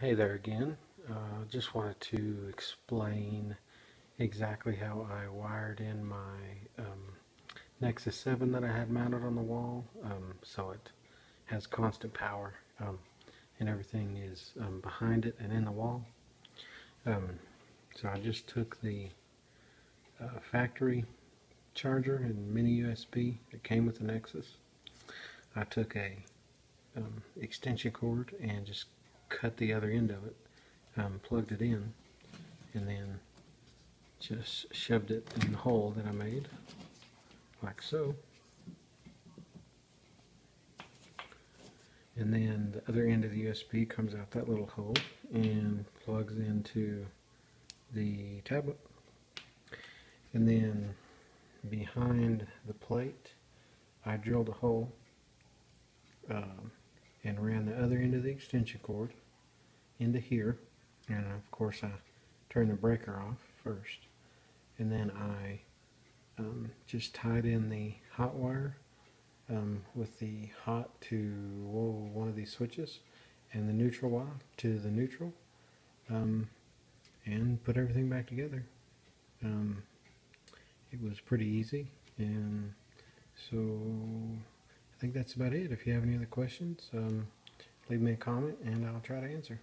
Hey there again. Uh, just wanted to explain exactly how I wired in my um, Nexus 7 that I had mounted on the wall um, so it has constant power um, and everything is um, behind it and in the wall. Um, so I just took the uh, factory charger and mini USB that came with the Nexus. I took a um, extension cord and just cut the other end of it, um, plugged it in, and then just shoved it in the hole that I made, like so. And then the other end of the USB comes out that little hole and plugs into the tablet. And then behind the plate, I drilled a hole um, and ran the other end of the extension cord into here. And of course I turned the breaker off first. And then I um, just tied in the hot wire um, with the hot to whoa, one of these switches and the neutral wire to the neutral um, and put everything back together. Um, it was pretty easy. And so think that's about it. If you have any other questions um, leave me a comment and I'll try to answer